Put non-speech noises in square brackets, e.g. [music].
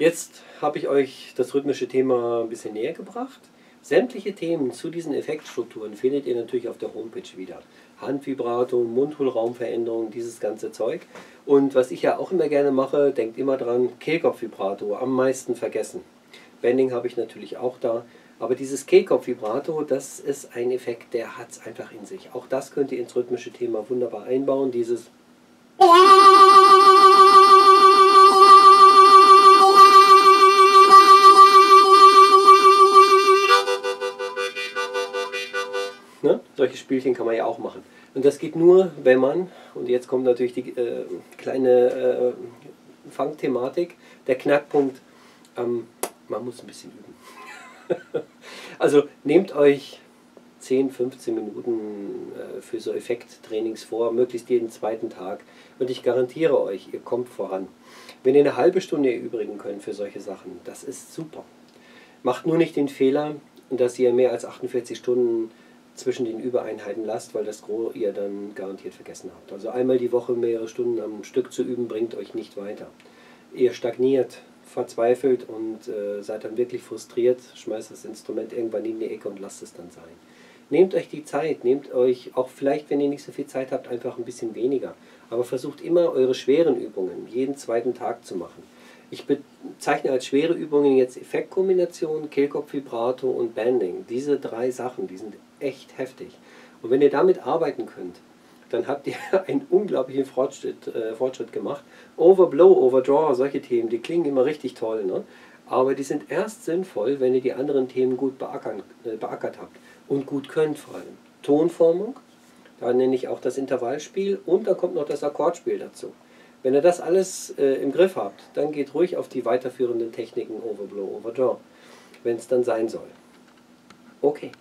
Jetzt habe ich euch das rhythmische Thema ein bisschen näher gebracht. Sämtliche Themen zu diesen Effektstrukturen findet ihr natürlich auf der Homepage wieder. Handvibrato, Mundhohlraumveränderung, dieses ganze Zeug. Und was ich ja auch immer gerne mache, denkt immer dran, Kehlkopfvibrato, am meisten vergessen. Bending habe ich natürlich auch da. Aber dieses Kehlkopfvibrato, das ist ein Effekt, der hat es einfach in sich. Auch das könnt ihr ins rhythmische Thema wunderbar einbauen. Dieses [laughs] Ne? Solche Spielchen kann man ja auch machen. Und das geht nur, wenn man, und jetzt kommt natürlich die äh, kleine äh, Fangthematik, der Knackpunkt, ähm, man muss ein bisschen üben. [laughs] also nehmt euch 10, 15 Minuten äh, für so Effekttrainings vor, möglichst jeden zweiten Tag. Und ich garantiere euch, ihr kommt voran. Wenn ihr eine halbe Stunde erübrigen könnt für solche Sachen, das ist super. Macht nur nicht den Fehler, dass ihr mehr als 48 Stunden zwischen den Übereinheiten lasst, weil das Gros ihr dann garantiert vergessen habt. Also einmal die Woche mehrere Stunden am Stück zu üben, bringt euch nicht weiter. Ihr stagniert, verzweifelt und äh, seid dann wirklich frustriert, schmeißt das Instrument irgendwann in die Ecke und lasst es dann sein. Nehmt euch die Zeit, nehmt euch auch vielleicht, wenn ihr nicht so viel Zeit habt, einfach ein bisschen weniger. Aber versucht immer eure schweren Übungen jeden zweiten Tag zu machen. Ich bezeichne als schwere Übungen jetzt Effektkombination, Kehlkopfvibrato und Banding. Diese drei Sachen, die sind echt heftig. Und wenn ihr damit arbeiten könnt, dann habt ihr [laughs] einen unglaublichen Fortschritt, äh, Fortschritt gemacht. Overblow, Overdraw, solche Themen, die klingen immer richtig toll. Ne? Aber die sind erst sinnvoll, wenn ihr die anderen Themen gut beackern, äh, beackert habt und gut könnt vor allem. Tonformung, da nenne ich auch das Intervallspiel und dann kommt noch das Akkordspiel dazu. Wenn ihr das alles äh, im Griff habt, dann geht ruhig auf die weiterführenden Techniken Overblow, Overdraw, wenn es dann sein soll. Okay.